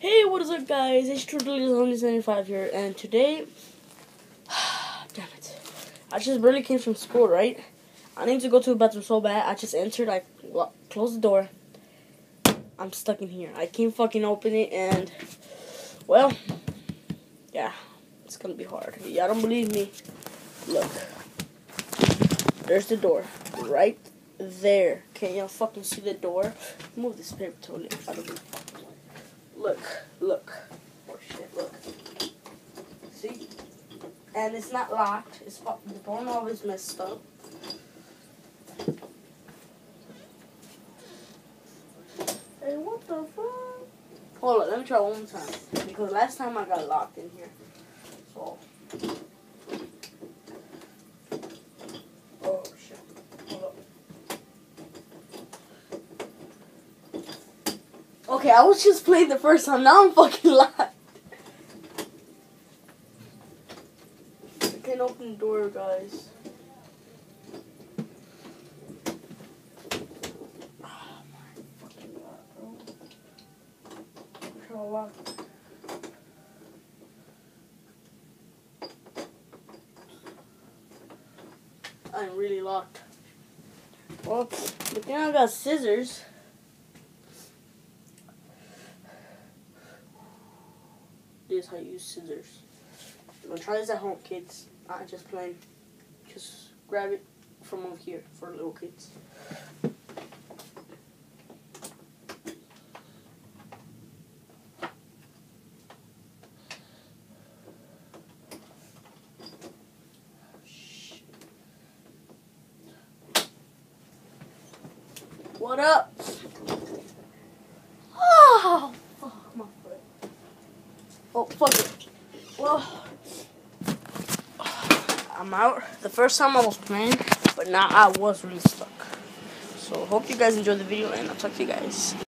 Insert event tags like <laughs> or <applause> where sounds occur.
Hey, what is up, guys? It's Truly75 here, and today, <sighs> damn it, I just barely came from school, right? I need to go to the bathroom so bad. I just entered, I lo- closed the door. I'm stuck in here. I can't fucking open it, and well, yeah, it's gonna be hard. Y'all don't believe me? Look, there's the door, right there. Can y'all fucking see the door? Move this paper totally out of the fucking way. Look, look. Oh shit, look. See? And it's not locked. It's the doorknob always messed up. Hey, what the fuck? Hold on, let me try one more time. Because last time I got locked in here. So. Oh shit. Hold up. Okay, I was just playing the first time. Now I'm fucking <laughs> locked. I can't open the door, guys. Oh my fucking god, bro. I'm trying to lock. I'm really locked. Well, but then I got scissors. This is how you use scissors. I'm gonna try this at home, kids. Not just playing. Just grab it from over here for little kids. What up? Oh, fuck my foot. Oh, fuck it. Well, I'm out. The first time I was playing, but now I was really stuck. So, hope you guys enjoyed the video, and I'll talk to you guys.